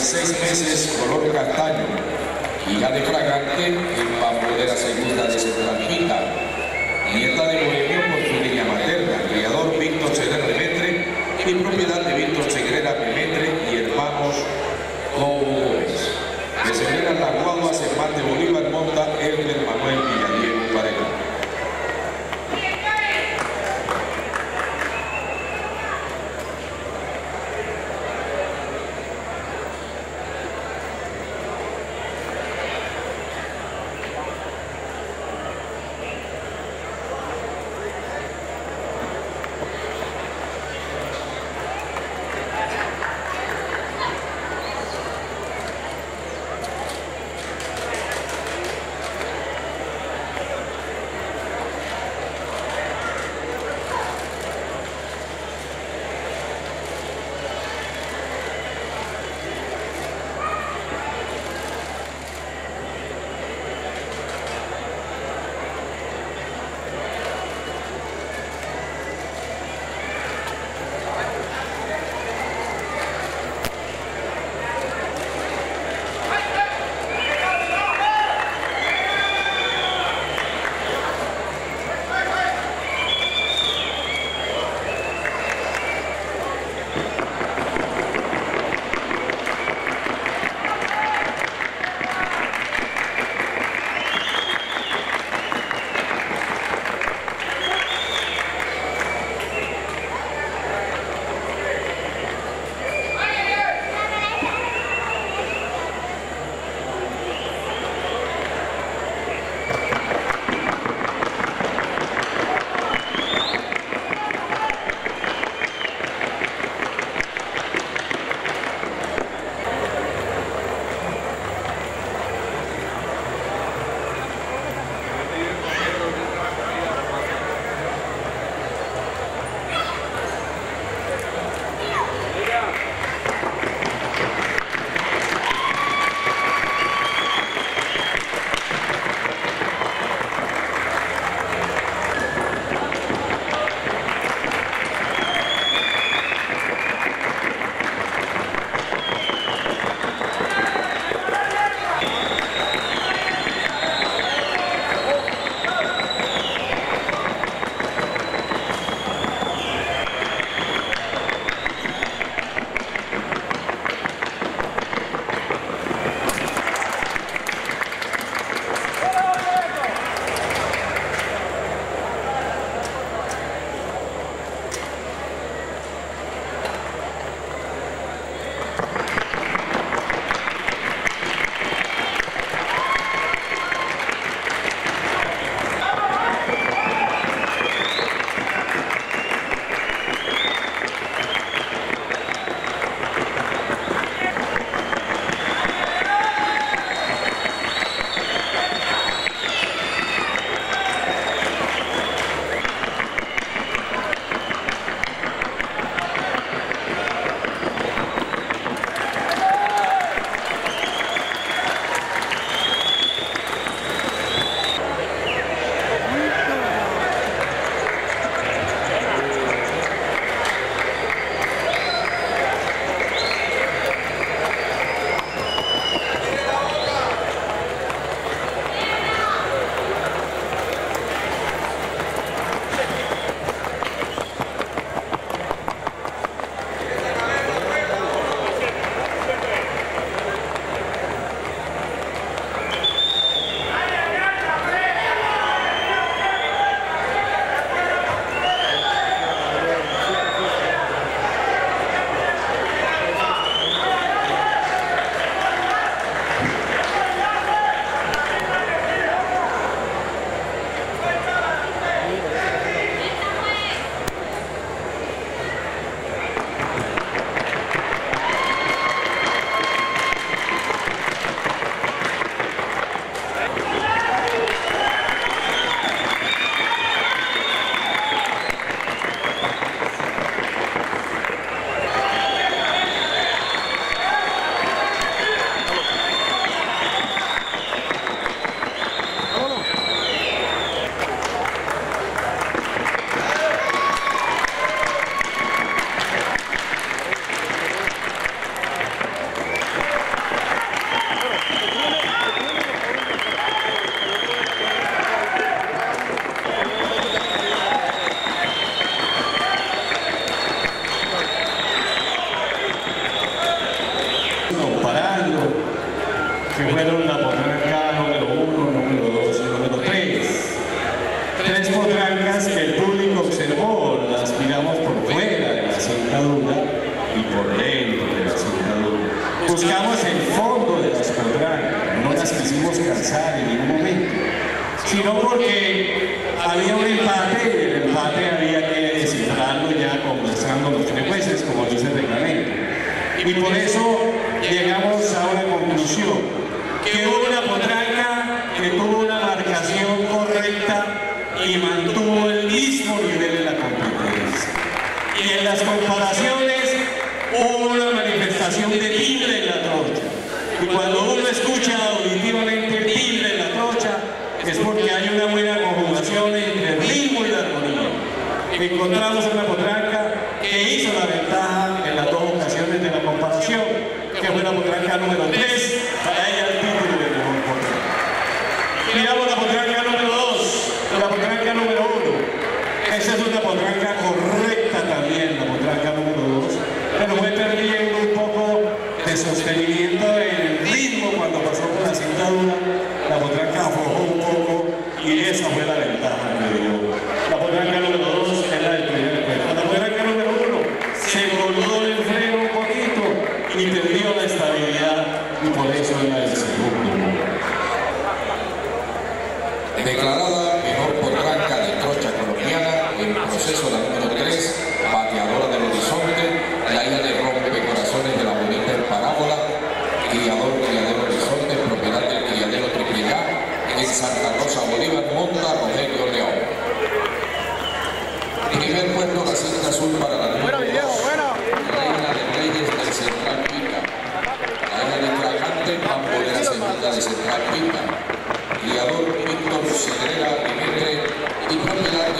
46 meses color castaño, hija de Fragante, el papo de la segunda de Central Pita, nieta de Bohemio por su línea materna, criador Víctor Ceguera Metre y propiedad de Víctor Ceguera Metre y hermanos Gómez. Que celebran la guaguas en Marte Bolívar monta Elmer Manuel Villadiego había un empate y el empate había que descifrarlo ya conversando los tres jueces, como dice el reglamento. Y por eso llegamos a una conclusión, que hubo una potranca que tuvo una marcación correcta y mantuvo el mismo nivel de la competencia. Y en las comparaciones hubo una manifestación de timbre en la trocha. Y cuando uno escucha auditivamente el en la trocha, es porque hay una buena conjugación entre el ritmo y la armonía. Encontramos una potranca que hizo la ventaja en las dos ocasiones de la comparación, que fue la potranca número 3, para ella el título de mejor potranca. Miramos la potranca número 2, la potranca número 1. Esa es una potranca correcta también, la potranca número 2, pero fue perdiendo un poco de sostenimiento en el ritmo cuando pasó por la cintura, la potranca aflojó un poco y esa fue la ventaja que dio. La potranca número 2 es la del primer cuerpo. La potranca número 1 se colgó del freno un poquito y perdió la estabilidad y por eso es la del segundo. Declarada mejor potranca de trocha colombiana en proceso la número 3, bateadora del horizonte, la isla de rompe corazones de la bonita en parábola, criador Valle Central, Quinta. Guiador Víctor Segreira y Juan Velarde